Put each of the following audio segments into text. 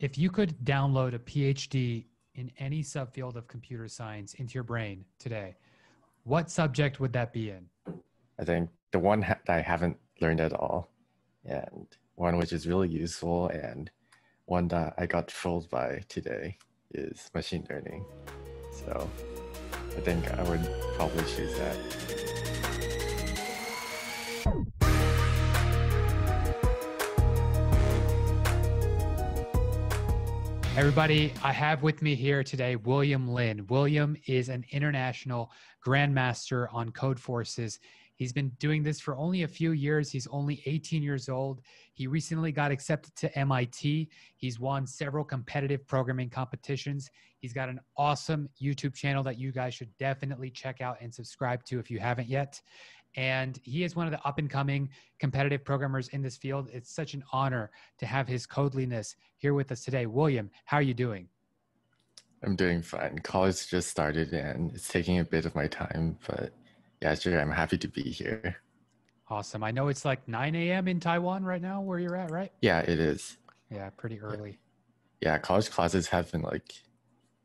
if you could download a PhD in any subfield of computer science into your brain today, what subject would that be in? I think the one ha- that I haven't learned at all, and one which is really useful, and one that I got fooled by today is machine learning. So I think I would probably choose that. Everybody, I have with me here today William Lin. William is an international grandmaster on CodeForces. He's been doing this for only a few years. He's only 18 years old. He recently got accepted to MIT. He's won several competitive programming competitions. He's got an awesome YouTube channel that you guys should definitely check out and subscribe to if you haven't yet. And he is one of the up and coming competitive programmers in this field. It's such an honor to have his codeliness here with us today. William, how are you doing? I'm doing fine. College just started and it's taking a bit of my time, but yeah, sure, I'm happy to be here. Awesome. I know it's like 9 a.m. in Taiwan right now where you're at, right? Yeah, it is. Yeah, pretty early. Yeah, college classes have been like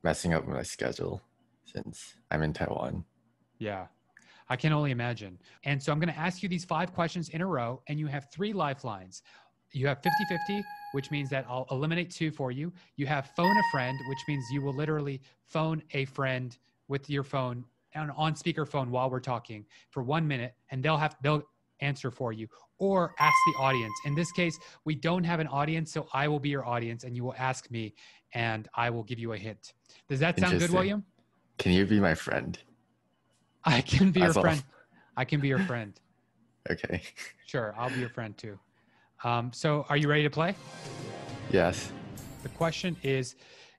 messing up my schedule since I'm in Taiwan. Yeah, I can only imagine. And so I'm going to ask you these five questions in a row, and you have three lifelines. You have 50 50, which means that I'll eliminate two for you. You have phone a friend, which means you will literally phone a friend with your phone on, on speakerphone while we're talking for one minute, and they'll have they'll answer for you or ask the audience. In this case, we don't have an audience, so I will be your audience and you will ask me and I will give you a hint. Does that sound good, William? Can you be my friend? I can be your friend. I can be your friend. Okay. Sure, I'll be your friend too. Um, so, are you ready to play? yes. The question is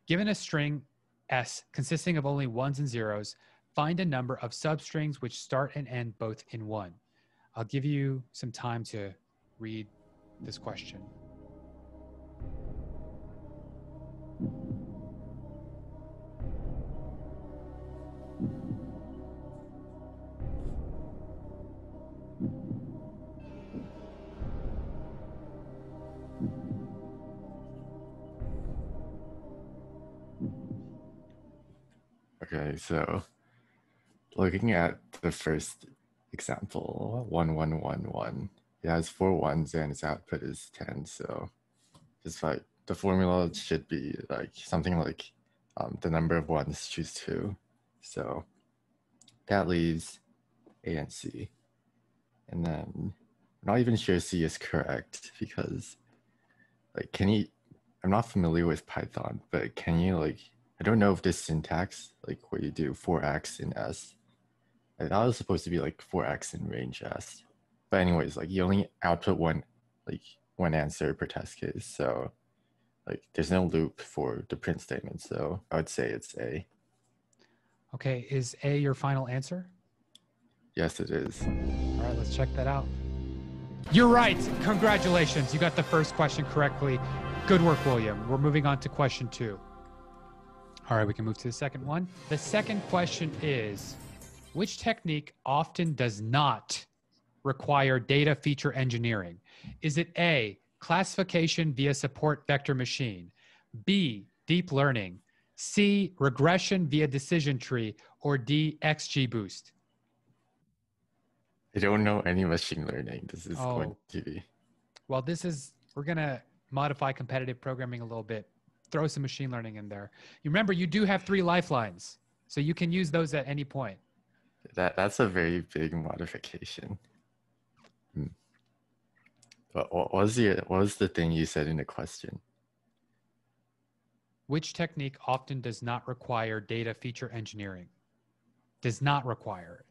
given a string S consisting of only ones and zeros, find a number of substrings which start and end both in one. I'll give you some time to read this question. Okay, so looking at the first example, one one one one, it has four ones and its output is ten. So just like the formula should be like something like um, the number of ones choose two. So that leaves A and C. And then I'm not even sure C is correct because like can you I'm not familiar with Python, but can you like I don't know if this syntax, like what you do 4x in S, I thought it was supposed to be like 4x in range S. But anyways, like you only output one like one answer per test case. So like there's no loop for the print statement. So I would say it's A. Okay, is A your final answer? Yes, it is. All right, let's check that out. You're right. Congratulations. You got the first question correctly. Good work, William. We're moving on to question two. All right, we can move to the second one. The second question is Which technique often does not require data feature engineering? Is it A, classification via support vector machine, B, deep learning, C, regression via decision tree, or D, XGBoost? I don't know any machine learning. This is Oh. going to be Well, this is, we're going to modify competitive programming a little bit, throw some machine learning in there. You remember, you do have three lifelines, so you can use those at any point. that that's a very big modification. Hmm. What, what was the what was the thing you said in the question? Which technique often does not require data feature engineering? Does not require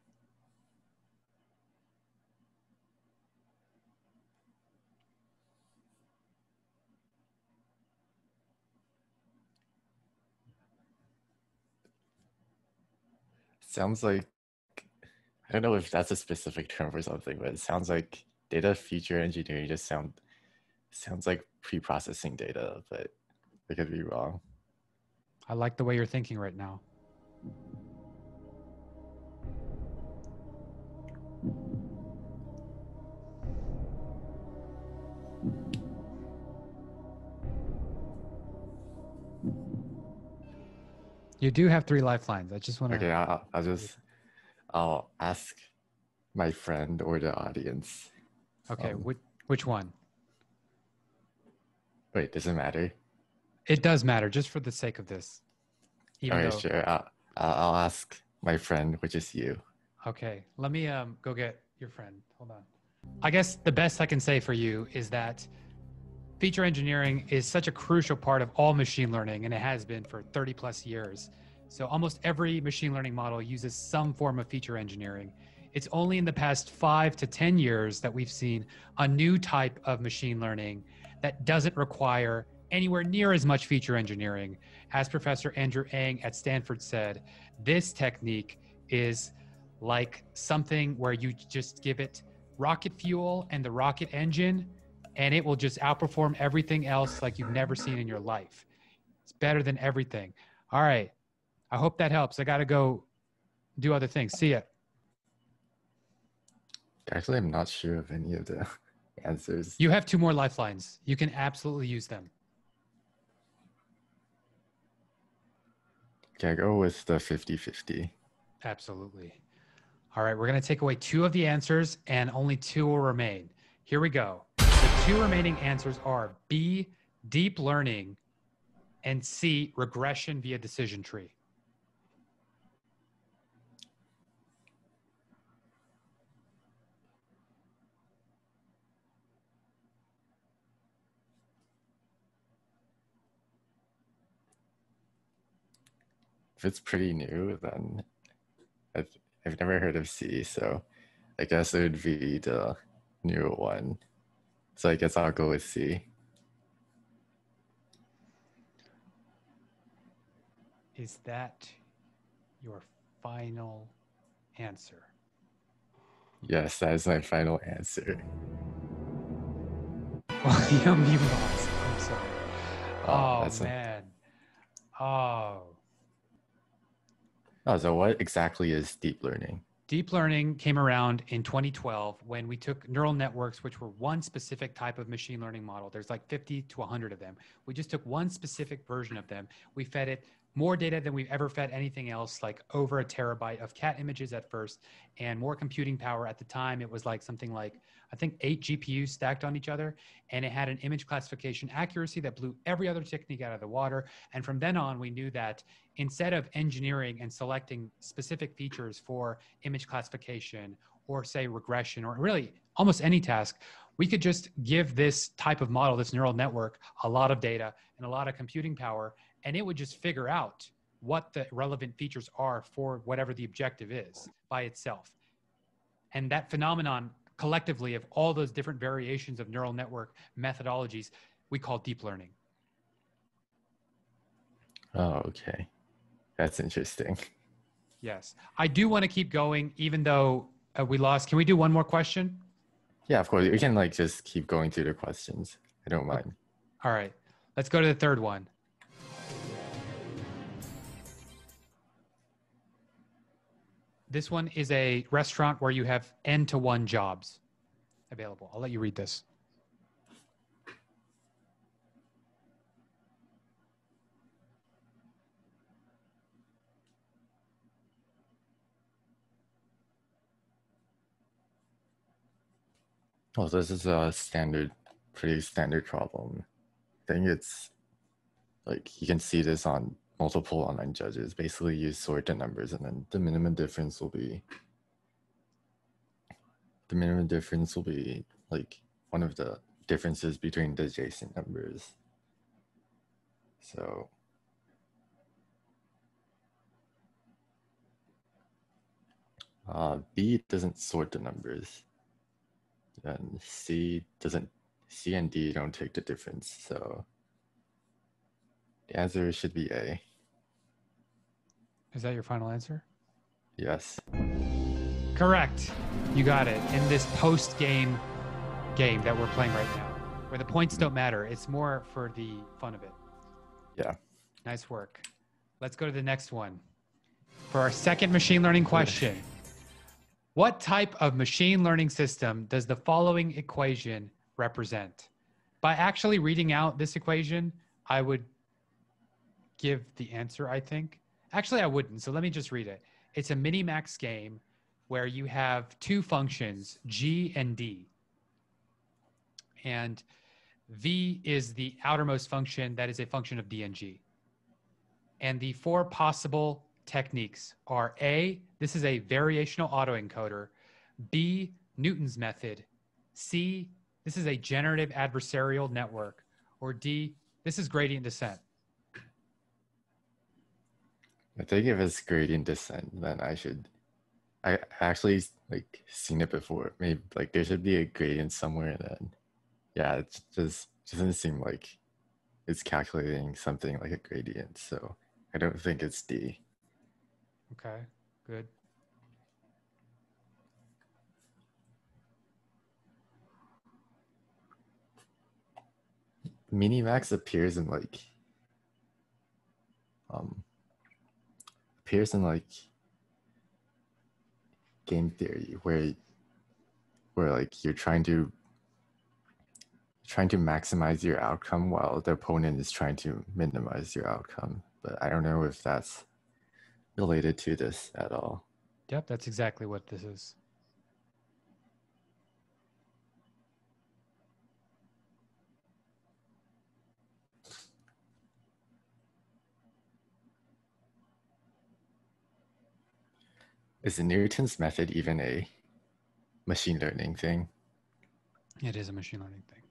Sounds like I don't know if that's a specific term for something, but it sounds like data feature engineering just sound sounds like pre-processing data, but I could be wrong. I like the way you're thinking right now. You do have three lifelines. I just want to. Okay, I'll, I'll just I'll ask my friend or the audience. Okay, um, which, which one? Wait, does it matter? It does matter, just for the sake of this. Even Okay, though, sure. I'll, I'll I'll ask my friend, which is you. Okay, let me um go get your friend. Hold on. I guess the best I can say for you is that feature engineering is such a crucial part of all machine learning, and it has been for 30 plus years. So almost every machine learning model uses some form of feature engineering. It's only in the past five to 10 years that we've seen a new type of machine learning that doesn't require anywhere near as much feature engineering. As Professor Andrew Ng at Stanford said, this technique is like something where you just give it rocket fuel and the rocket engine, and it will just outperform everything else like you've never seen in your life. It's better than everything. All right. I hope that helps. I got to go do other things. See ya. Actually, I'm not sure of any of the answers. You have two more lifelines. You can absolutely use them. Okay, I go with the 50 50. Absolutely. All right, we're going to take away two of the answers and only two will remain. Here we go. Two remaining answers are B, deep learning, and C, regression via decision tree. If it's pretty new, then I've, I've never heard of C, so I guess it would be the new one. So I guess I'll go with C. Is that your final answer? Yes, that is my final answer. William, you lost. I'm sorry. Oh, oh a- man. Oh. oh, so what exactly is deep learning? Deep learning came around in 2012 when we took neural networks, which were one specific type of machine learning model. There's like 50 to 100 of them. We just took one specific version of them. We fed it more data than we've ever fed anything else, like over a terabyte of cat images at first, and more computing power. At the time, it was like something like, I think, eight GPUs stacked on each other. And it had an image classification accuracy that blew every other technique out of the water. And from then on, we knew that instead of engineering and selecting specific features for image classification or say regression or really almost any task, we could just give this type of model, this neural network, a lot of data and a lot of computing power, and it would just figure out what the relevant features are for whatever the objective is by itself. And that phenomenon collectively of all those different variations of neural network methodologies, we call deep learning. Oh, okay. That's interesting. Yes. I do want to keep going, even though uh, we lost. Can we do one more question? Yeah, of course. We can like just keep going through the questions. I don't mind. All right. Let's go to the third one. This one is a restaurant where you have N to one jobs available. I'll let you read this. Oh, this is a standard, pretty standard problem. I think it's like you can see this on multiple online judges. Basically, you sort the numbers, and then the minimum difference will be the minimum difference will be like one of the differences between the adjacent numbers. So uh, B doesn't sort the numbers. And C doesn't, C and D don't take the difference. So the answer should be A. Is that your final answer? Yes. Correct. You got it. In this post game game that we're playing right now, where the points don't matter, it's more for the fun of it. Yeah. Nice work. Let's go to the next one. For our second machine learning question What type of machine learning system does the following equation represent? By actually reading out this equation, I would give the answer, I think. Actually, I wouldn't. So let me just read it. It's a minimax game where you have two functions, G and D. And V is the outermost function that is a function of D and G. And the four possible techniques are A, this is a variational autoencoder, B, Newton's method, C, this is a generative adversarial network, or D, this is gradient descent. If think if it's gradient descent, then I should. I actually like seen it before. Maybe like there should be a gradient somewhere. Then, yeah, it just doesn't seem like it's calculating something like a gradient. So I don't think it's D. Okay, good. Minimax appears in like um appears in like game theory where where like you're trying to trying to maximize your outcome while the opponent is trying to minimize your outcome but i don't know if that's related to this at all Yep, that's exactly what this is. Is the newton's method even a machine learning thing It is a machine learning thing.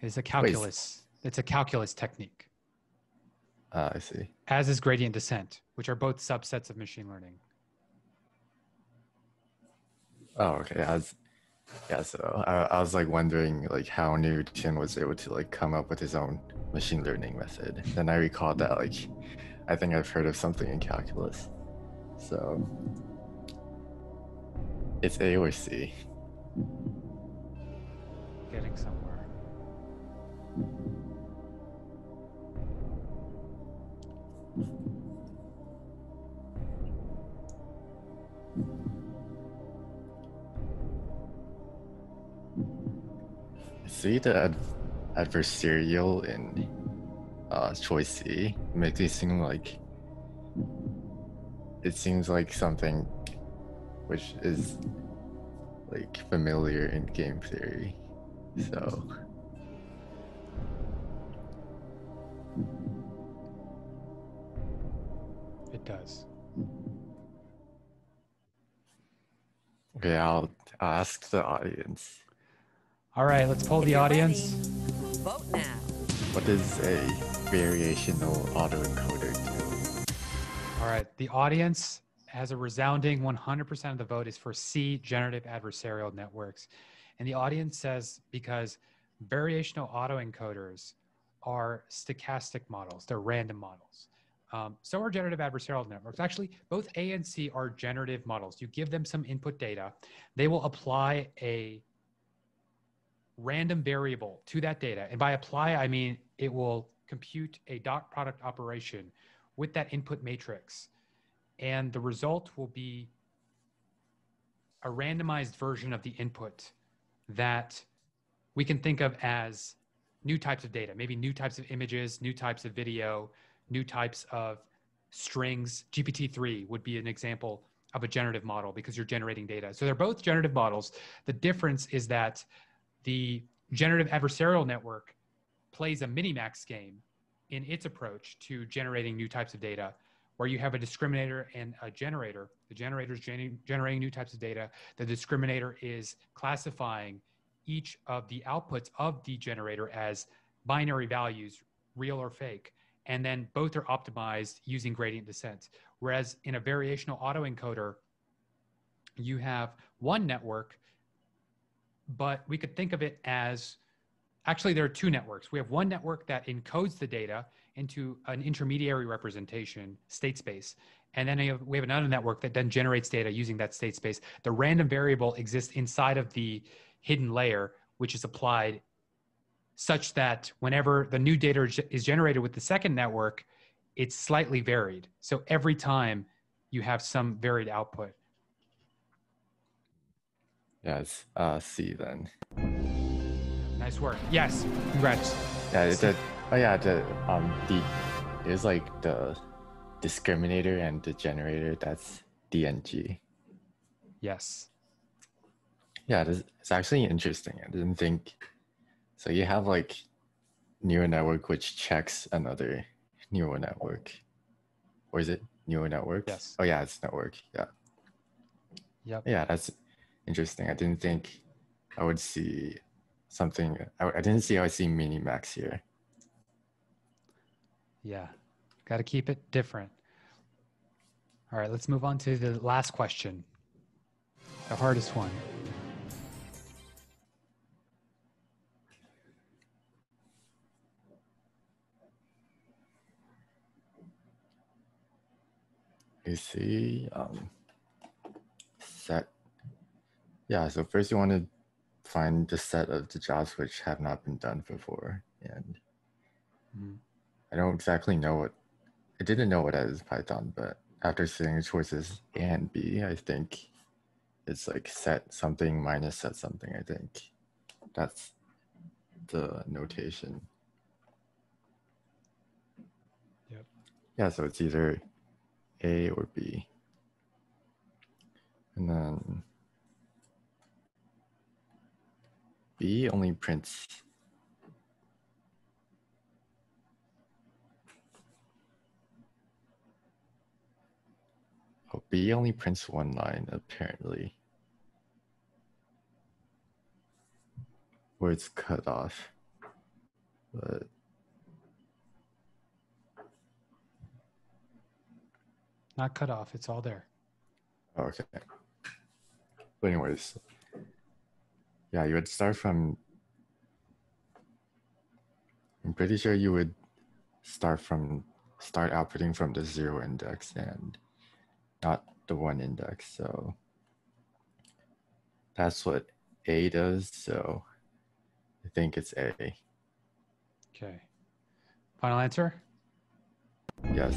It's a calculus. It's a calculus technique, uh, i see as is gradient descent, which are both subsets of machine learning. Oh, okay. I was, yeah, so I, I was like wondering like how Newton was able to like come up with his own machine learning method. Then I recalled that like I think I've heard of something in calculus. So it's A or C. Getting somewhere. See the ad- adversarial in uh, choice C makes it seem like it seems like something which is like familiar in game theory. So It does. okay, I'll, I'll ask the audience. All right, let's poll the you're ready, audience. Vote now. What does a variational autoencoder do? All right, the audience has a resounding 100% of the vote is for C, generative adversarial networks. And the audience says because variational autoencoders are stochastic models, they're random models. Um, so are generative adversarial networks. Actually, both A and C are generative models. You give them some input data, they will apply a random variable to that data. And by apply, I mean it will compute a dot product operation with that input matrix. And the result will be a randomized version of the input that we can think of as new types of data, maybe new types of images, new types of video, new types of strings. GPT-3 would be an example of a generative model because you're generating data. So they're both generative models. The difference is that the generative adversarial network plays a minimax game in its approach to generating new types of data where you have a discriminator and a generator. The generator is gen- generating new types of data. The discriminator is classifying each of the outputs of the generator as binary values real or fake and then both are optimized using gradient descent. Whereas in a variational autoencoder you have one network but we could think of it as actually there are two networks. We have one network that encodes the data into an intermediary representation state space and then we have, another network that then generates data using that state space. The random variable exists inside of the hidden layer which is applied such that whenever the new data is- generated with the second network it's slightly varied. So every time you have some varied output. It's uh, C then. Nice work yes congrats Yeah, did. Oh yeah, the um the was like the discriminator and the generator, that's DNG. Yes. Yeah, it is, it's actually interesting. I didn't think. So you have like neural network which checks another neural network, or is it neural network? Yes. Oh yeah, it's network. Yeah. Yep. Yeah, that's interesting. I didn't think I would see something. I, I didn't see how I see mini max here. Yeah. Got to keep it different. All right, let's move on to the last question. The hardest one. You see, um, set. Yeah, so first you want to find the set of the jobs which have not been done before. And Mhm. I don't exactly know what, I didn't know what that is Python, but after seeing choices A and B, I think it's like set something minus set something, I think. That's the notation. Yep. Yeah, so it's either A or B. And then B only prints Oh, B only prints one line apparently. Where it's cut off. But Not cut off, it's all there. Oh, okay. But anyways. Yeah, you would start from I'm pretty sure you would start from start outputting from the zero index and not the one index. So that's what A does. So I think it's A. Okay. Final answer? Yes.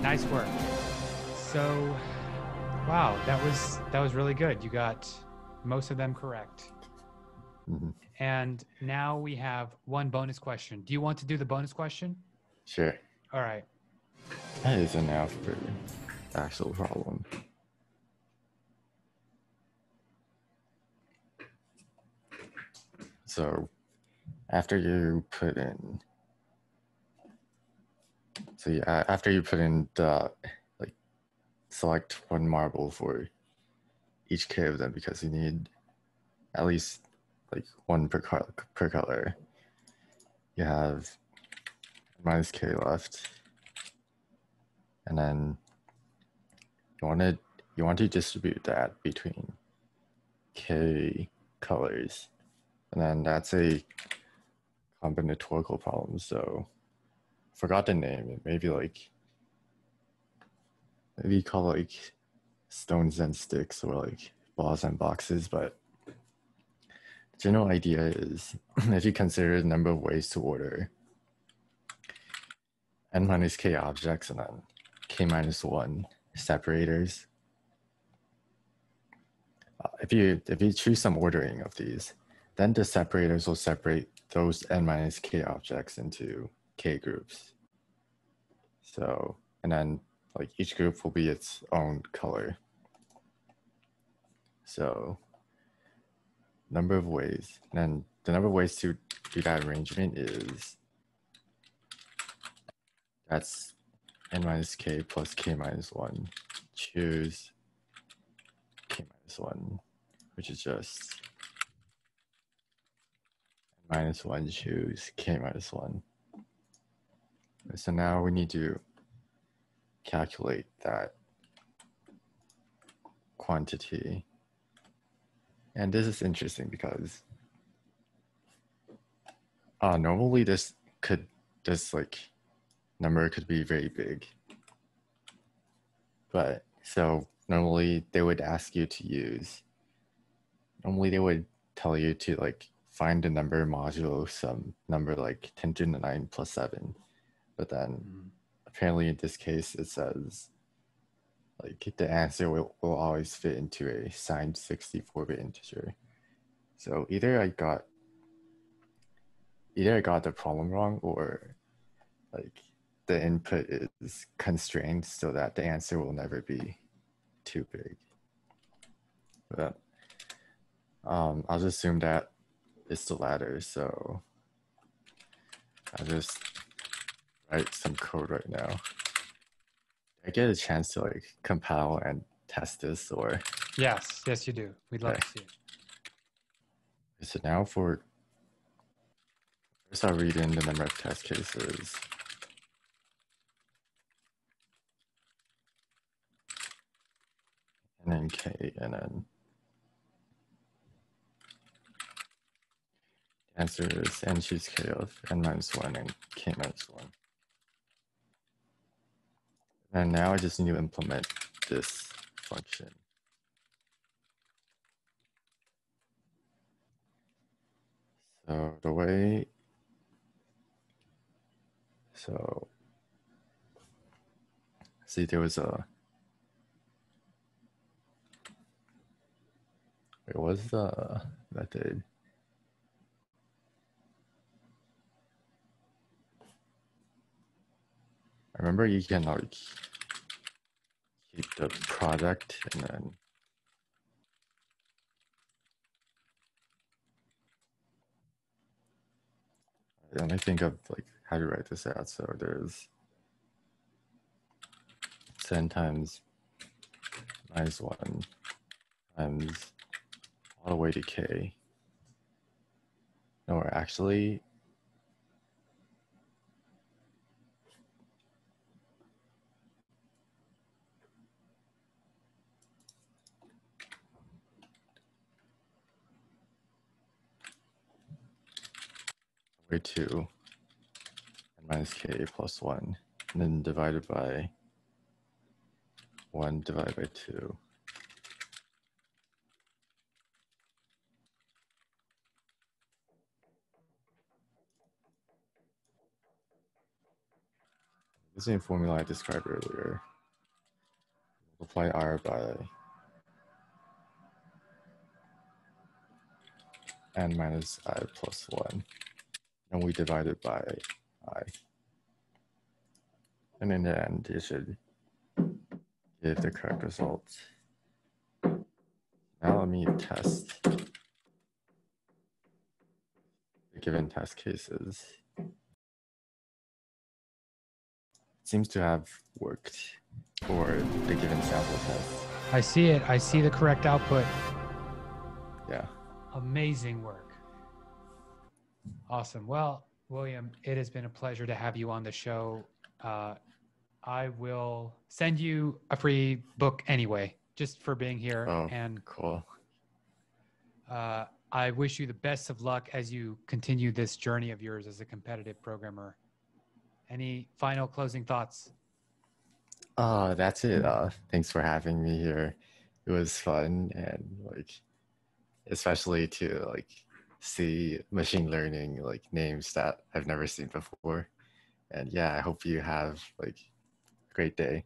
Nice work. So, wow, that was that was really good. You got most of them correct. Mhm. And now we have one bonus question. Do you want to do the bonus question? Sure. All right. That is an the actual problem. So after you put in so yeah, after you put in the like select one marble for each K of them because you need at least like one per per color. You have minus K left. And then you want to you want to distribute that between K colors. And then that's a combinatorial problem. So forgot the name. It may be like maybe call like stones and sticks or like balls and boxes, but the general idea is if you consider the number of ways to order n minus k objects and then k minus one separators. Uh, if you if you choose some ordering of these, then the separators will separate those n minus k objects into k groups. So and then like each group will be its own color. So number of ways, and the number of ways to do that arrangement is that's n minus k plus k minus 1. Choose k minus 1, which is just n minus 1 choose k minus 1. So now we need to calculate that quantity. And this is interesting because uh, normally this could, this like number could be very big. But so normally they would ask you to use, normally they would tell you to like find the number modulo some number like 10 to the 9 plus 7. But then Mm. apparently in this case it says like the answer will, will always fit into a signed 64-bit integer. So either I got either I got the problem wrong or like the input is constrained so that the answer will never be too big. But um, I'll just assume that it's the latter. So I'll just write some code right now. I get a chance to like compile and test this or? Yes, yes, you do. We'd love okay. to see it. So now for, first I'll read in the number of test cases. And then K, and then answer is n choose k of n minus 1 and k minus 1. And now I just need to implement this function. So the way, so see there was a, it was the method remember you can like keep the product and then let me think of like how to write this out. So there's 10 times minus 1 times all the way to k. No, we're actually by 2 and minus k plus 1, and then divided by 1 divided by 2. The same formula I described earlier. Multiply r by n minus i plus 1 and we divide it by i. And in the end, it should give the correct result. Now let me test the given test cases. It seems to have worked for the given sample test. I see it. I see the correct output. Yeah. Amazing work. Awesome. Well, William, it has been a pleasure to have you on the show. Uh, I will send you a free book anyway, just for being here. Oh, and cool. Uh, I wish you the best of luck as you continue this journey of yours as a competitive programmer. Any final closing thoughts? Uh, that's it. Uh, thanks for having me here. It was fun and like, especially to like see machine learning like names that I've never seen before. And yeah, I hope you have like a great day.